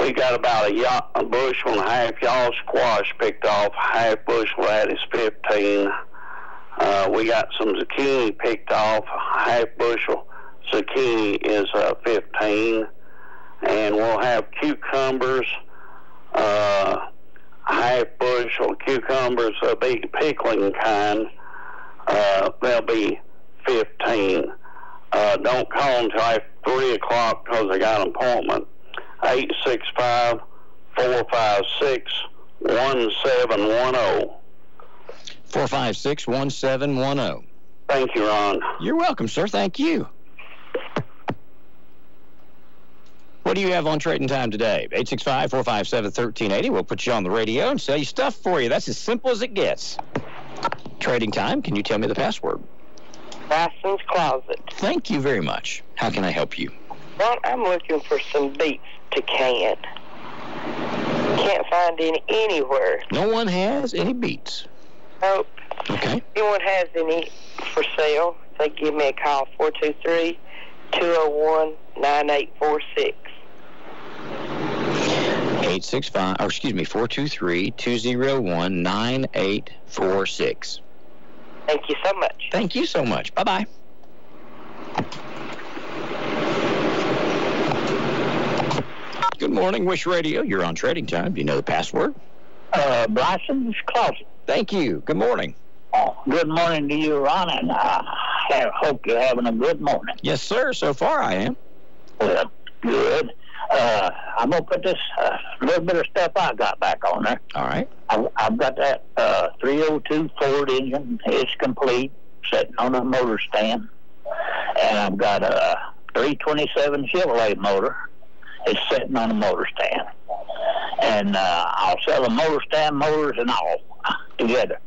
We got about a, bushel and a half y'all squash picked off. Half bushel that is 15. Uh, we got some zucchini picked off. Half bushel zucchini is uh, 15. And we'll have cucumbers, uh, half bushel cucumbers, a big pickling kind. Uh, they'll be 15. Uh, don't call until after 3 o'clock because I got an appointment. 865 456 1710. 456-1710. Thank you, Ron. You're welcome, sir. Thank you. What do you have on Trading Time today? 865-457-1380. We'll put you on the radio and sell you stuff for you. That's as simple as it gets. Trading Time, can you tell me the password? Bryson's Closet. Thank you very much. How can I help you? Ron, I'm looking for some beets to can. Can't find any anywhere. No one has any beats. Nope. Okay. If anyone has any for sale, they give me a call 423 201 9846. 865, or excuse me, 423-201-9846. Thank you so much. Thank you so much. Bye-bye. Good morning, WYSH Radio. You're on Trading Time. Do you know the password? Uh, Bryson's Closet. Thank you. Good morning. Oh, good morning to you, Ron, and I have, hope you're having a good morning. Yes, sir. So far, I am. Well, good. Uh, I'm gonna put this uh, little bit of stuff I got back on there. All right. I've, I've got that uh, 302 Ford engine. It's complete, sitting on a motor stand, and I've got a 327 Chevrolet motor. It's sitting on a motor stand, and uh, I'll sell the motor stand motors and all together.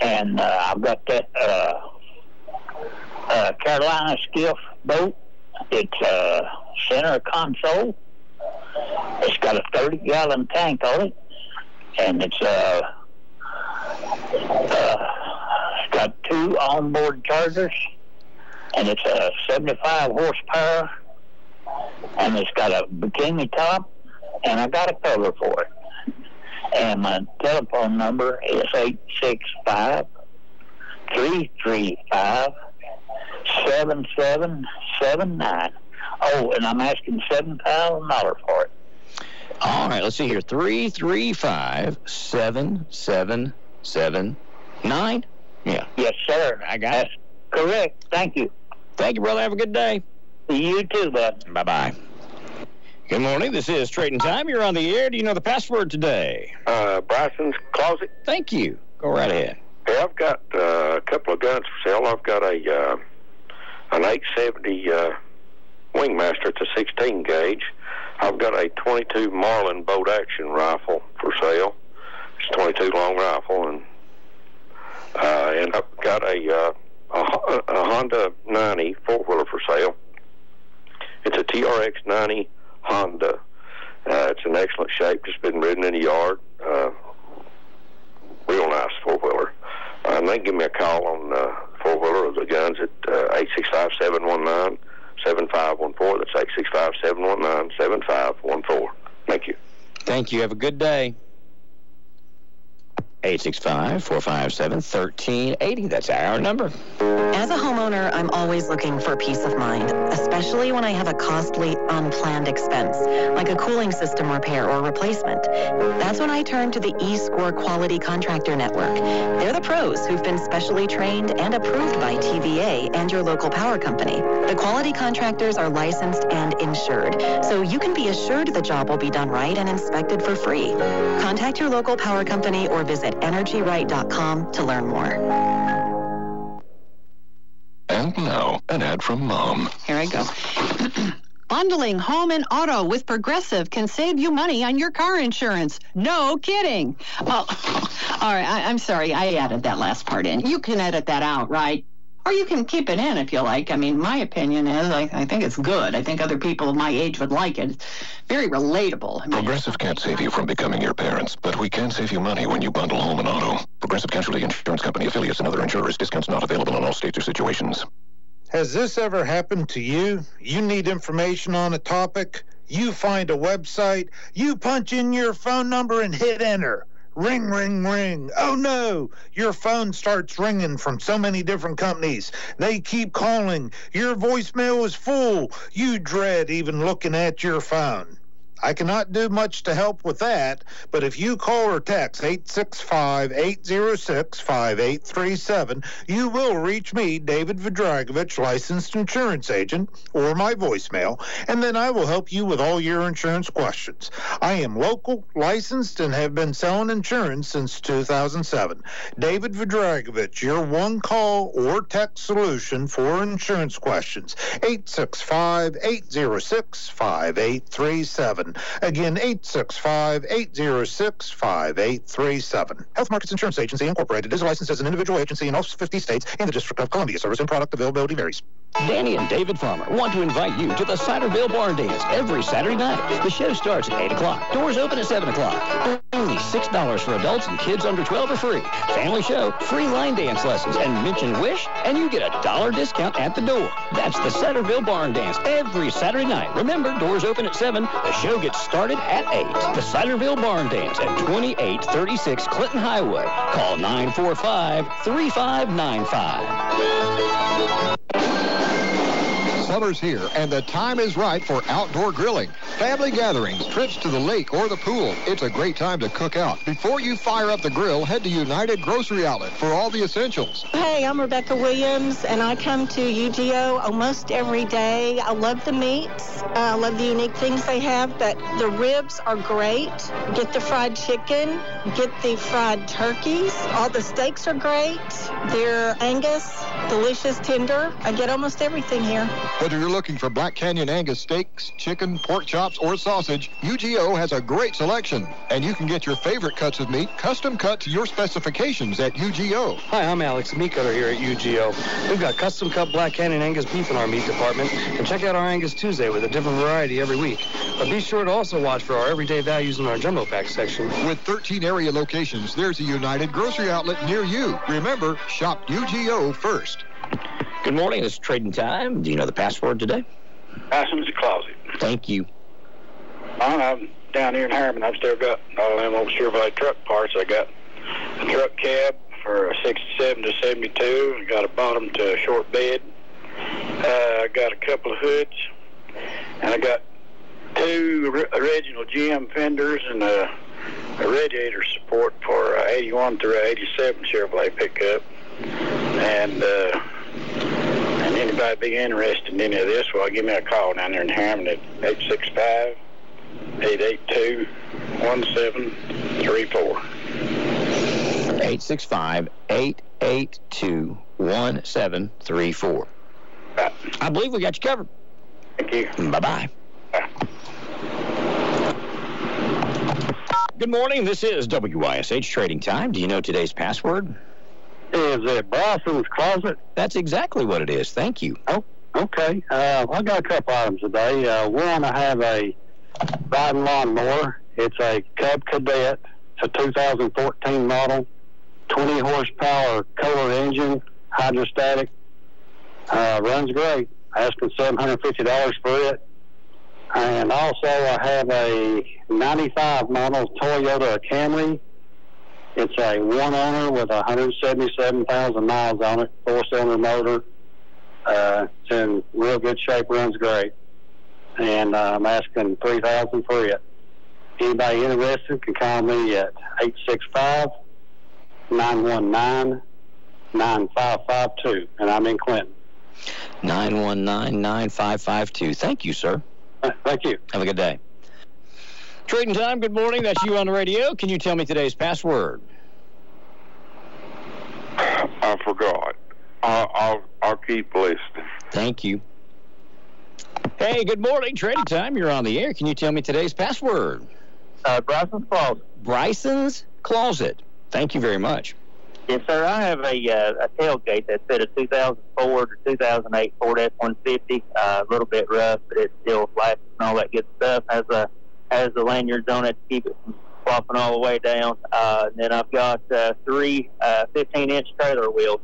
And uh, I've got that uh, uh, Carolina skiff boat. It's uh, center console. It's got a 30 gallon tank on it, and it's uh, uh, it's got two onboard chargers, and it's a 75 horsepower, and it's got a bikini top, and I got a cover for it. And my telephone number is 865 335 7779. Oh, and I'm asking $7,000 for it. All right, let's see here. Three three five seven seven seven nine. Yeah. Yes, sir. I got it. Correct. Thank you. Thank you, brother. Have a good day. You too, bud. Bye bye. Good morning. This is Trading Time. You're on the air. Do you know the password today? Uh, Bryson's Closet. Thank you. Go right ahead. Hey, I've got uh, a couple of guns for sale. I've got a uh, an 870 uh, Wingmaster. It's a 16 gauge. I've got a 22 Marlin bolt action rifle for sale, It's a 22 long rifle, and uh, and I've got a, uh, a a Honda 90 four wheeler for sale. It's a TRX 90 Honda. Uh, it's in excellent shape. Just been ridden in the yard. Uh, real nice four wheeler. Uh, and they can give me a call on uh, four wheeler of the guns at uh, eight six five seven one nine seven five one four. That's eight six five seven one nine seven five one four. Thank you. Thank you. Have a good day. 865-457-1380. That's our number. As a homeowner, I'm always looking for peace of mind, especially when I have a costly, unplanned expense, like a cooling system repair or replacement. That's when I turn to the eScore Quality Contractor Network. They're the pros who've been specially trained and approved by TVA and your local power company. The quality contractors are licensed and insured, so you can be assured the job will be done right and inspected for free. Contact your local power company or visit energyright.com to learn more. And now, an ad from Mom. Here I go. Bundling home and auto with Progressive can save you money on your car insurance. No kidding. Oh, all right. I, I'm sorry. I added that last part in. You can edit that out, right? Or you can keep it in if you like. I mean, my opinion is I, I think it's good. I think other people of my age would like it. It's very relatable. I mean, Progressive can't save you from becoming your parents, but we can save you money when you bundle home and auto. Progressive Casualty Insurance Company affiliates and other insurers. Discounts not available in all states or situations. Has this ever happened to you? You need information on a topic, you find a website, you punch in your phone number and hit enter. Ring, ring, ring. Oh no, your phone starts ringing from so many different companies. They keep calling. Your voicemail is full. You dread even looking at your phone. I cannot do much to help with that, but if you call or text 865 806 5837, you will reach me, David Vidragovich, licensed insurance agent, or my voicemail, and then I will help you with all your insurance questions. I am local, licensed, and have been selling insurance since 2007. David Vidragovich, your one call or text solution for insurance questions. 865 806 5837. Again, 865 806 5837. Health Markets Insurance Agency Incorporated is licensed as an individual agency in all 50 states and the District of Columbia. Service and product availability varies. Danny and David Farmer want to invite you to the Ciderville Barn Dance every Saturday night. The show starts at 8 o'clock. Doors open at 7 o'clock. Only $6 for adults and kids under 12 are free. Family show, free line dance lessons, and mention WYSH, and you get a dollar discount at the door. That's the Ciderville Barn Dance every Saturday night. Remember, doors open at 7. The show gets started at 8. The Ciderville Barn Dance at 2836 Clinton Highway. Call 945 3595. Summer's here, and the time is right for outdoor grilling. Family gatherings, trips to the lake or the pool. It's a great time to cook out. Before you fire up the grill, head to United Grocery Outlet for all the essentials. Hey, I'm Rebecca Williams, and I come to UGO almost every day. I love the meats. I love the unique things they have, but the ribs are great. Get the fried chicken. Get the fried turkeys. All the steaks are great. They're Angus, delicious, tender. I get almost everything here. Whether you're looking for Black Canyon Angus steaks, chicken, pork chops, or sausage, UGO has a great selection. And you can get your favorite cuts of meat custom cut to your specifications at UGO. Hi, I'm Alex, meat cutter here at UGO. We've got custom cut Black Canyon Angus beef in our meat department, and check out our Angus Tuesday with a different variety every week. But be sure to also watch for our everyday values in our jumbo pack section. With 13 area locations, there's a United Grocery Outlet near you. Remember, shop UGO first. Good morning. It's trading time. Do you know the password today? Passing's the closet. Thank you. I'm down here in Harriman. I've still got all them old Chevrolet truck parts. I got a truck cab for a 67 to 72. I got a bottom to a short bed. Uh, I got a couple of hoods. And I got two original GM fenders and a, a radiator support for a 81 through a 87 Chevrolet pickup. And uh, and anybody be interested in any of this, well, give me a call down there in Harriman at 865 882 1734. 865 882 1734. I believe we got you covered. Thank you. Bye bye. Good morning. This is WYSH Trading Time. Do you know today's password? Is it Bryson's Closet? That's exactly what it is. Thank you. Oh, okay. Uh, I got a couple items today. Uh, one, I have a riding lawnmower. It's a Cub Cadet. It's a 2014 model, 20 horsepower Kohler engine, hydrostatic. Uh, runs great. Asking $750 for it. And also, I have a 95 model Toyota Camry. It's a one owner with 177,000 miles on it, four cylinder motor. Uh, it's in real good shape, runs great. And uh, I'm asking 3000 for it. Anybody interested can call me at 865 919 9552. And I'm in Clinton. 919 9552. Thank you, sir. Thank you. Have a good day. Trading time, good morning. That's you on the radio. Can you tell me today's password? I forgot. I'll, I'll, I'll keep listening. Thank you. Hey, good morning. Trading time. You're on the air. Can you tell me today's password? Uh, Bryson's Closet. Bryson's Closet. Thank you very much. Yes, sir. I have a, uh, a tailgate that's fit a 2004 to 2008 Ford F-150. Uh, a little bit rough, but it still flashes and all that good stuff. Has a has the lanyards on it to keep it from flopping all the way down. Uh, and then I've got uh, three uh, 15-inch trailer wheels.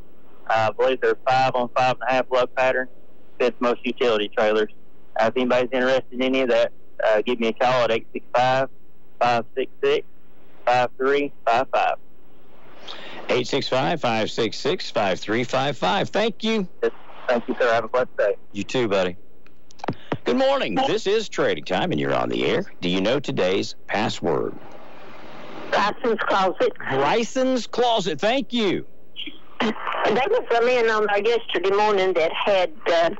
Uh, I believe they're five on five and a half lug pattern. Fits most utility trailers. Uh, if anybody's interested in any of that, uh, give me a call at 865 566 5355. 865 566 5355. Thank you. Thank you, sir. Have a blessed day. You too, buddy. Good morning. This is Trading Time, and you're on the air. Do you know today's password? Bryson's Closet. Bryson's Closet. Thank you. There was a man on there yesterday morning that had uh,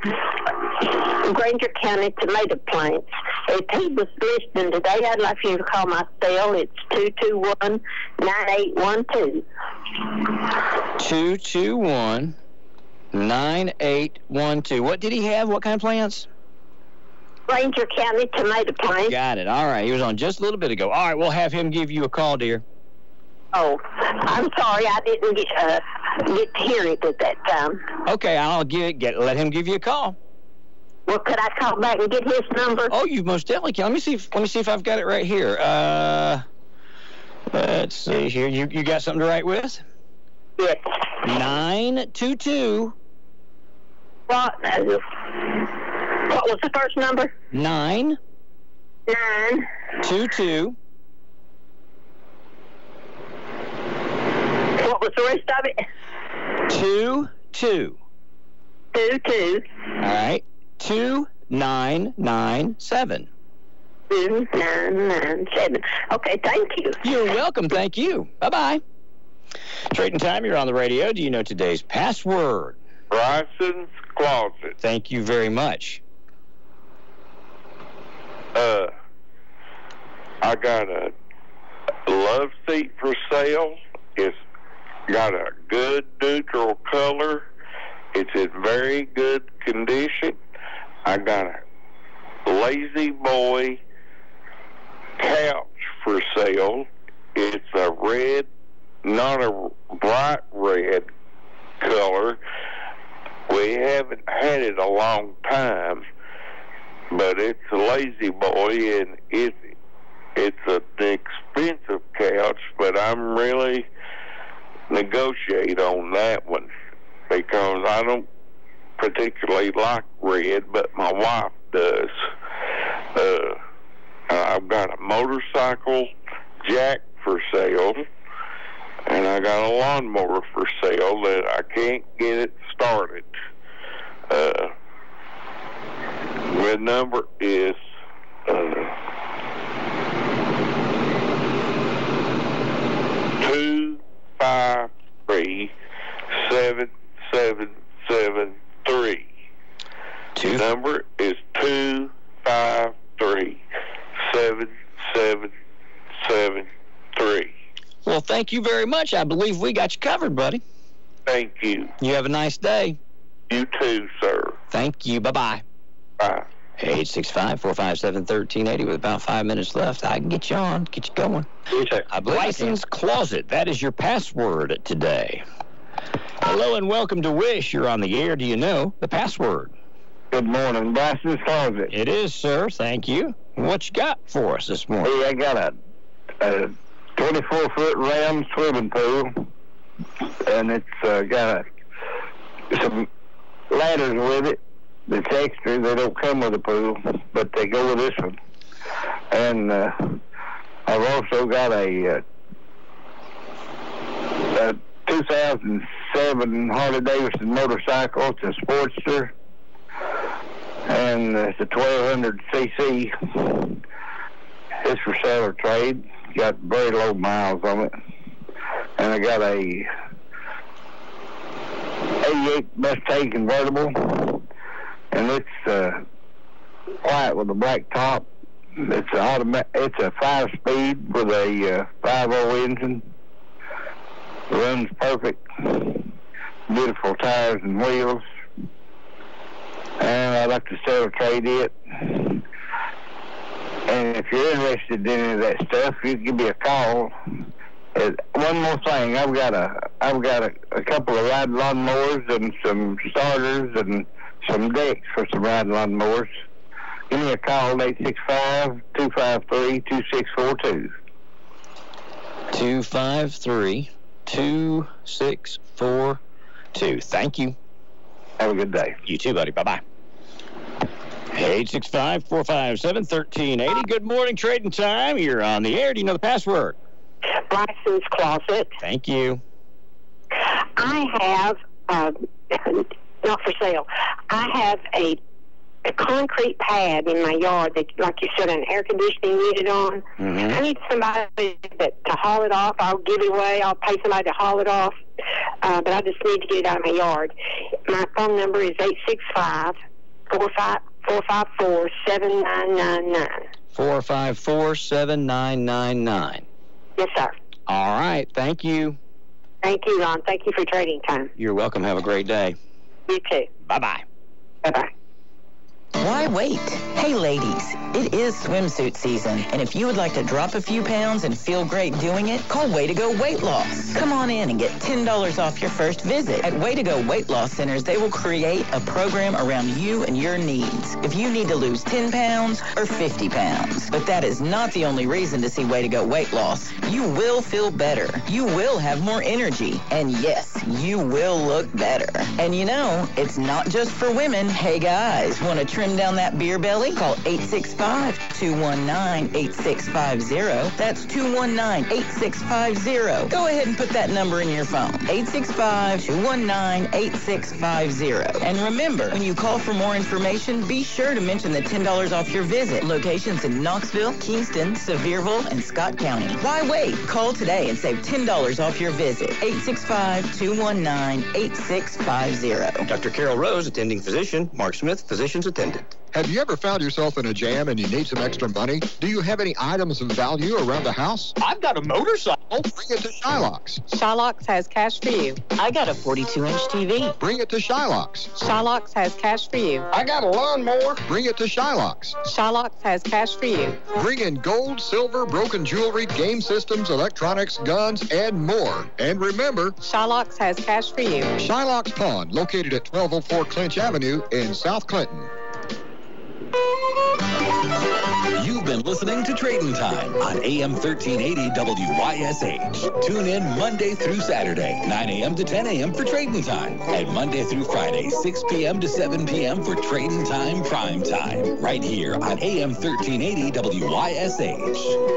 Granger County tomato plants. If he was listening today, I'd like for you to call my cell. It's 221 9812. 221 9812. What did he have? What kind of plants? Granger County tomato plants. Got it. All right. He was on just a little bit ago. All right. We'll have him give you a call, dear. Oh, I'm sorry, I didn't get, uh, get to hear it at that time. Okay. I'll get, get let him give you a call. Well, could I call back and get his number? Oh, you most definitely can. Let me see. If, let me see if I've got it right here. Uh, let's see here. You you got something to write with? Yes. Nine two two What? What was the first number? nine Nine. two two What was the rest of it? two two. Two, two, All right. Two nine nine seven. two, nine, nine, seven. Okay, thank you. You're welcome. Thank you. Bye bye. Trading time. You're on the radio. Do you know today's password? Bryson's Closet. Thank you very much. Uh, I got a love seat for sale. It's got a good neutral color. It's in very good condition. I got a La-Z-Boy couch for sale. It's a red, not a bright red color. We haven't had it a long time, but it's a La-Z-Boy and it's it's an expensive couch, but I'm really negotiate on that one because I don't particularly like red, but my wife does. Uh, I've got a motorcycle jack for sale, and I got a lawnmower for sale that I can't get it started. Uh, the number is uh, two five three seven seven seven three. The number is two five three seven seven seven three. Well, thank you very much. I believe we got you covered, buddy. Thank you. You have a nice day. You too, sir. Thank you. Bye bye bye. Bye. 865-457-1380 with about five minutes left. I can get you on, get you going. I believe Bryson's Closet, that is your password today. Hello and welcome to WYSH. You're on the air. Do you know the password? Good morning, Bryson's Closet. It is, sir. Thank you. What you got for us this morning? Hey, I got a, a 24 foot ram swimming pool, and it's uh, got a, some ladders with it. That's extra. They don't come with the pool, but they go with this one. And uh, I've also got a, uh, a 2007 Harley Davidson motorcycle. It's a Sportster, and it's a 1200 cc. It's for sale or trade. Got very low miles on it, and I got a 88 Mustang convertible, and it's uh, white with a black top. It's a automatic. It's a five speed with a uh, 5.0 engine. Runs perfect. Beautiful tires and wheels. And I'd like to sell trade it. And if you're interested in any of that stuff, you give me a call. Uh, one more thing, I've got a I've got a, a couple of ride lawnmowers and some starters and some decks for some ride lawnmowers. Give me a call, at 865-253-2642. 253 2642. Thank you. Have a good day. You too, buddy. Bye bye. 865 457 1380. Good morning, trading time. You're on the air. Do you know the password? Bryson's Closet. Thank you. I have, um, not for sale, I have a, a concrete pad in my yard that, like you said, an air conditioning unit on. I need somebody that, to haul it off. I'll give it away. I'll pay somebody to haul it off. Uh, but I just need to get it out of my yard. My phone number is 865 454 7999. 454 7999. Yes, sir. All right. Thank you. Thank you, Ron. Thank you for trading time. You're welcome. Have a great day. You too. Bye bye. Bye bye. Why wait? Hey ladies, it is swimsuit season, and if you would like to drop a few pounds and feel great doing it, call Way to Go Weight Loss. Come on in and get $10 off your first visit. At Way to Go Weight Loss Centers, they will create a program around you and your needs. If you need to lose 10 pounds or 50 pounds. But that is not the only reason to see Way to Go Weight Loss. You will feel better. You will have more energy. And yes, you will look better. And you know, it's not just for women. Hey guys, want to trim down that beer belly? Call 865-219-8650. That's 219-8650. Go ahead and put that number in your phone. 865-219-8650. And remember, when you call for more information, be sure to mention the $10 off your visit. Locations in Knoxville, Kingston, Sevierville, and Scott County. Why wait? Call today and save $10 off your visit. 865-219-8650. Dr. Carol Rose, attending physician. Mark Smith, physician's attendant. Have you ever found yourself in a jam and you need some extra money? Do you have any items of value around the house? I've got a motorcycle. Oh, bring it to Shylock's. Shylock's has cash for you. I got a 42-inch TV. Bring it to Shylock's. Shylock's has cash for you. I got a lawnmower. Bring it to Shylock's. Shylock's has cash for you. Bring in gold, silver, broken jewelry, game systems, electronics, guns, and more. And remember, Shylock's has cash for you. Shylock's Pawn, located at 1204 Clinch Avenue in South Clinton. You've been listening to Trading Time on AM 1380 WYSH. Tune in Monday through Saturday, 9 a.m. to 10 a.m. for Trading Time, and Monday through Friday, 6 p.m. to 7 p.m. for Trading Time Prime Time, right here on AM 1380 WYSH.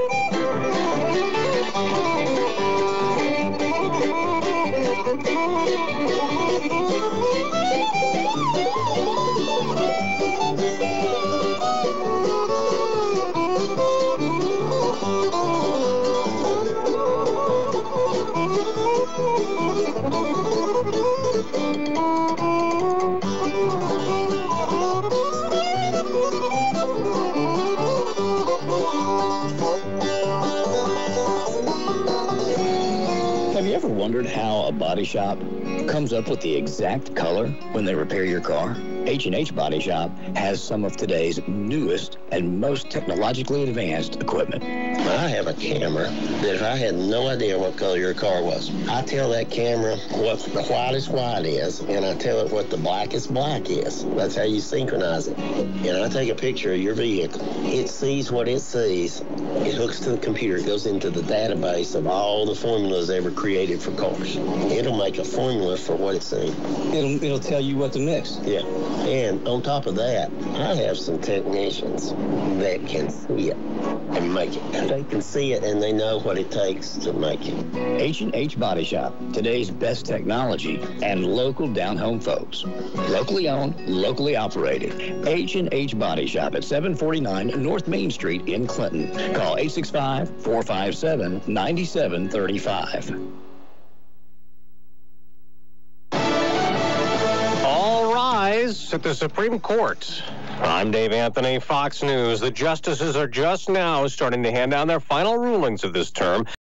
Body shop comes up with the exact color when they repair your car? H&H Body Shop has some of today's newest and most technologically advanced equipment. I have a camera that if I had no idea what color your car was, I tell that camera what the whitest white is, and I tell it what the blackest black is. That's how you synchronize it. And I take a picture of your vehicle. It sees what it sees. It hooks to the computer. It goes into the database of all the formulas ever created for cars. It'll make a formula for what it's seeing. It'll, it'll tell you what to mix. Yeah. And on top of that, I have some technicians that can see it and make it. They can see it and they know what it takes to make it. H&H Body Shop, today's best technology and local down-home folks. Locally owned, locally operated. H&H Body Shop at 749 North Main Street in Clinton. Call 865-457-9735. All rise at the Supreme Court. I'm Dave Anthony, Fox News. The justices are just now starting to hand down their final rulings of this term.